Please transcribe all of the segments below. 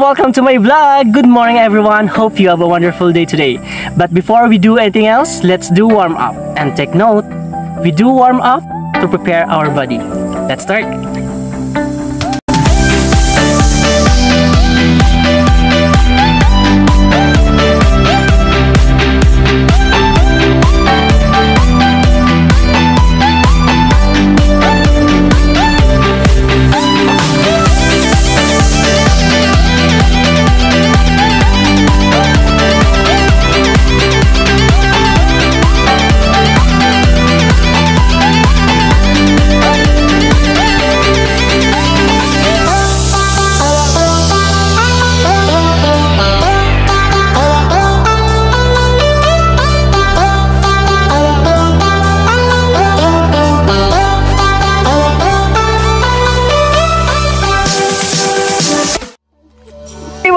welcome to my vlog. Good morning everyone. Hope you have a wonderful day today. But before we do anything else, let's do warm up. And take note, we do warm up to prepare our body. Let's start.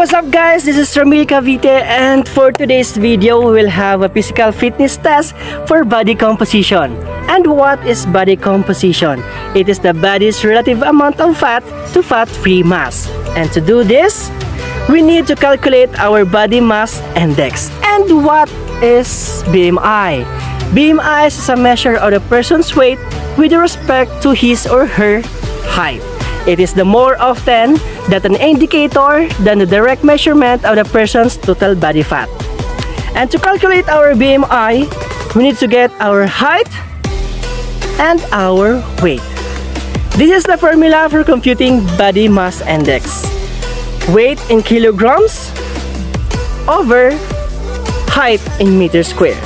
What's up guys? This is Ramil Cavite and for today's video, we will have a physical fitness test for body composition. And what is body composition? It is the body's relative amount of fat to fat-free mass. And to do this, we need to calculate our body mass index. And what is BMI? BMI is a measure of a person's weight with respect to his or her height. It is the more often that an indicator than the direct measurement of the person's total body fat. And to calculate our BMI, we need to get our height and our weight. This is the formula for computing body mass index. Weight in kilograms over height in meters square.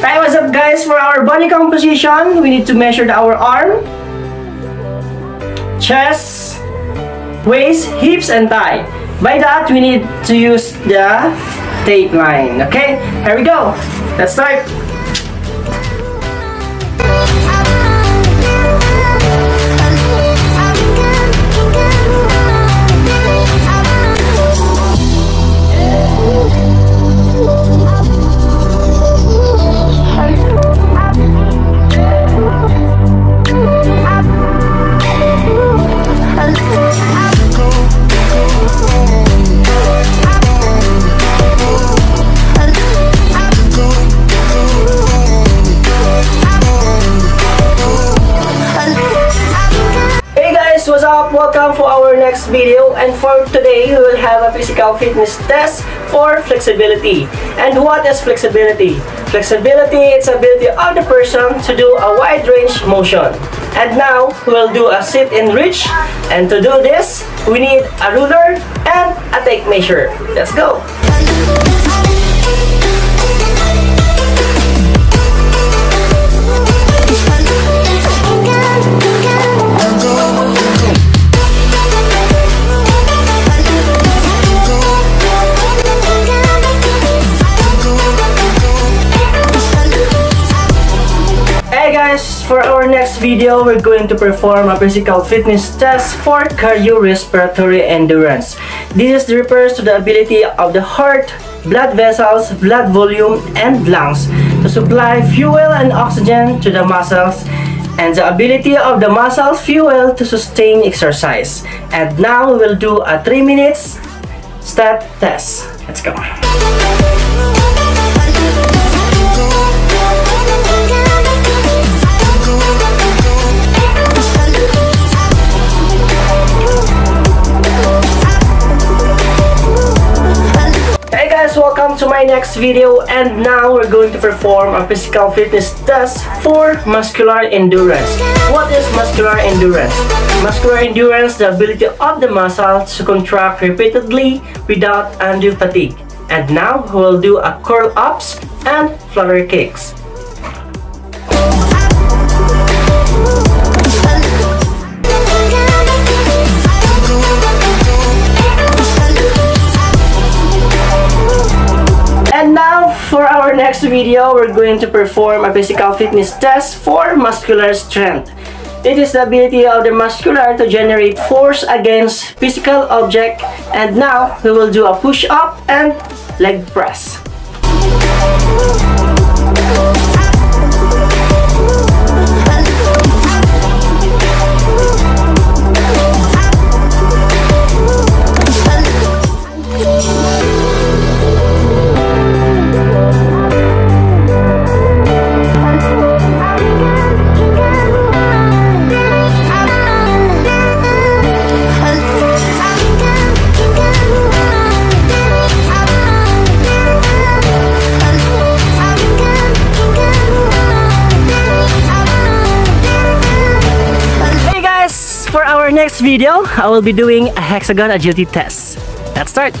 Right, what's up guys? For our body composition, we need to measure our arm, chest, waist, hips, and thigh. By that, we need to use the tape line. Okay, here we go. Let's start. For today we will have a physical fitness test for flexibility. And what is flexibility? Flexibility is ability of the person to do a wide range motion. And now we'll do a sit and reach and to do this we need a ruler and a tape measure. Let's go! For our next video, we're going to perform a physical fitness test for cardiorespiratory endurance. This refers to the ability of the heart, blood vessels, blood volume, and lungs to supply fuel and oxygen to the muscles and the ability of the muscle fuel to sustain exercise. And now we will do a 3 minutes step test. Let's go. Next video and now we're going to perform a physical fitness test for muscular endurance. What is muscular endurance? Muscular endurance the ability of the muscle to contract repeatedly without undue fatigue. And now we'll do a curl ups and flutter kicks. Our next video, we're going to perform a physical fitness test for muscular strength. It is the ability of the muscular to generate force against physical object. And now, we will do a push-up and leg press. Next video, I will be doing a hexagon agility test. Let's start!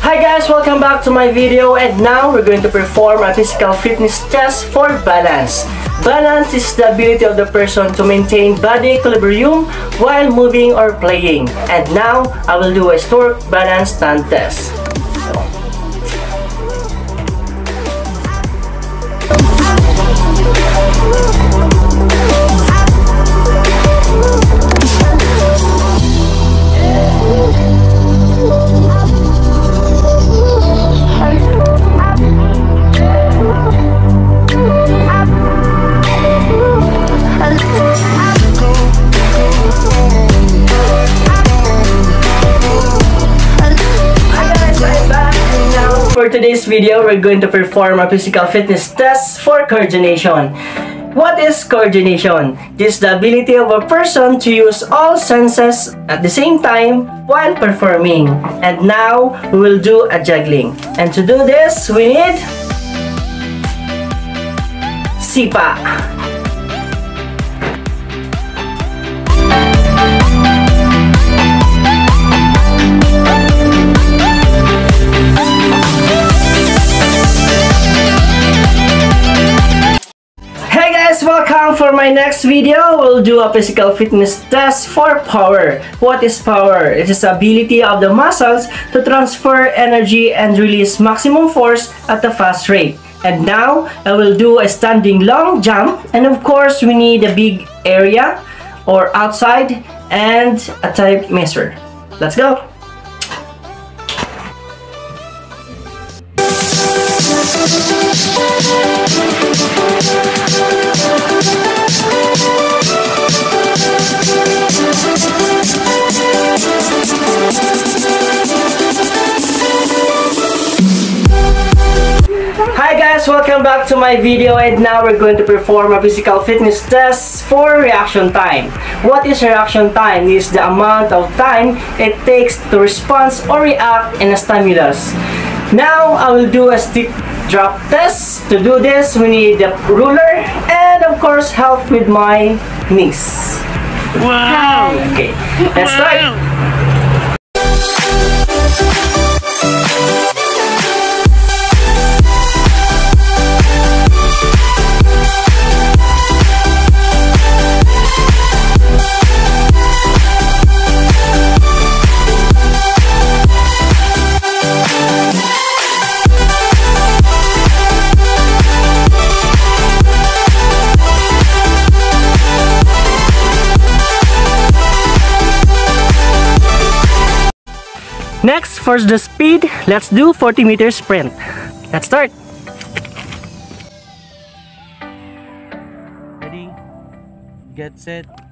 Hi guys, welcome back to my video and now we're going to perform a physical fitness test for balance. Balance is the ability of the person to maintain body equilibrium while moving or playing. And now, I will do a stork balance stand test. Today's video, we're going to perform a physical fitness test for coordination. What is coordination? This is the ability of a person to use all senses at the same time while performing. And now, we will do a juggling. And to do this, we need sipa. My next video. We'll do a physical fitness test for power. What is power? It is the ability of the muscles to transfer energy and release maximum force at a fast rate. And now, I will do a standing long jump. And of course, we need a big area or outside and a type measure. Let's go! Hi guys, welcome back to my video and now we're going to perform a physical fitness test for reaction time. What is reaction time? Is the amount of time it takes to respond or react in a stimulus. Now I will do a stick drop test. To do this, we need a ruler and of course help with my knees. Wow! Okay, let's start. Next, for the speed, let's do 40 meter sprint. Let's start. Ready? Get set.